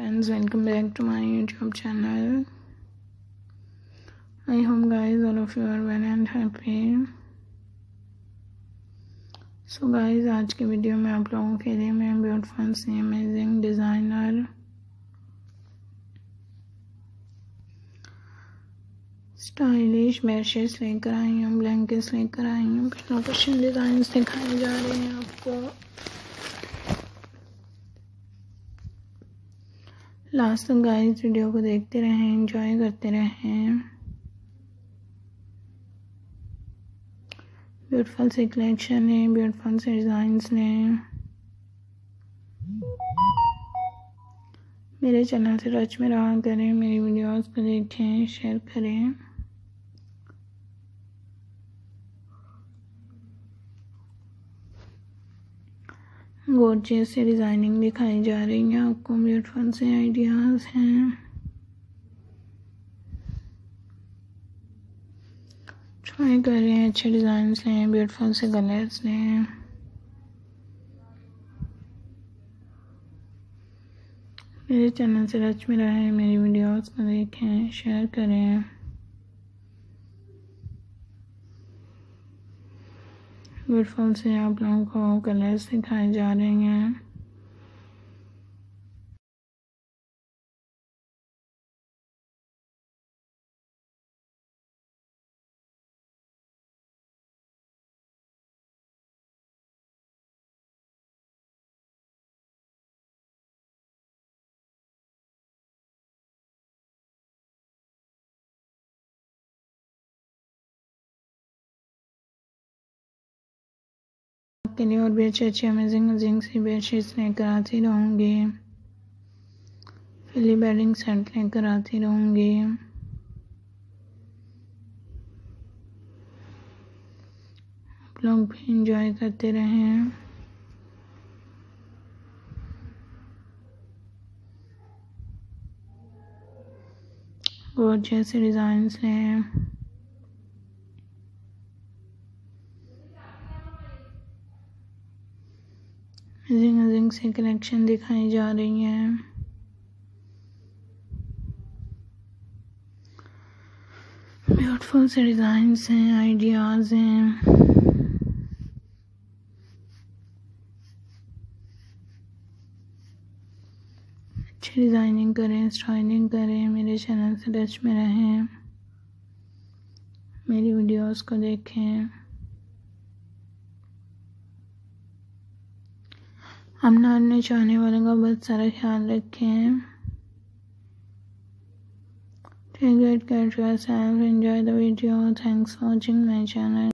friends welcome back to my youtube channel. I hope guys all of you are well and happy. So guys آج کے video میں آپ لوگوں کے لیے میں بیوٹیفل سی امیزنگ ڈیزائنر اسٹائلش بیشز لے کر آئی ہوں بلینکٹس لے کر آئی ہوں پھر کشن ڈیزائنس دکھائے جا رہے ہیں آپ کو لاسٹ تک گائز ویڈیو کو دیکھتے رہیں انجوائے کرتے رہیں. بیوٹیفل سے کلیکشن ہے بیوٹیفل سے ڈیزائنس لیں میرے چینل سے ٹچ میں رہا کریں، میری ویڈیوز کو دیکھیں شیئر کریں. گورجیس سے ڈیزائننگ دکھائی جا رہی ہیں۔ آپ کو بیوٹیفل سے آئیڈیاز ہیں۔ ٹرائی کر رہے ہیں، اچھے ڈیزائنس لیں، بیوٹیفل سے کلرس لیں۔ میرے چینل سے رچ میں رہیں میری ویڈیوز کو دیکھیں، شیئر کریں۔ بیوٹیفل سے آپ لوگوں کو کلرس دکھائے جا رہے ہیں۔ کے لیے اور بھی اچھے اچھے امیزنگ امیزنگ سی بیڈ شیٹس لے کر آتی رہوں گی۔ فلی بیڈنگ سیٹ لے کر آتی رہوں گی۔ آپ لوگ بھی انجوائے کرتے رہیں۔ اور جیسے ڈیزائنس ہیں۔ زنگ زنگ سے کلیکشن دکھائی جا رہی ہیں۔ بیوٹفل سے ڈیزائنس ہیں آئیڈیاز ہیں۔ اچھی ڈیزائننگ کریں اسٹائلنگ کریں، میرے چینل سے ٹچ میں رہیں۔ میری ویڈیوز کو دیکھیں۔ ہم اپنا چاہنے والوں کا بہت سارا خیال رکھیں۔ Take get care yourself enjoy the video thanks watching my channel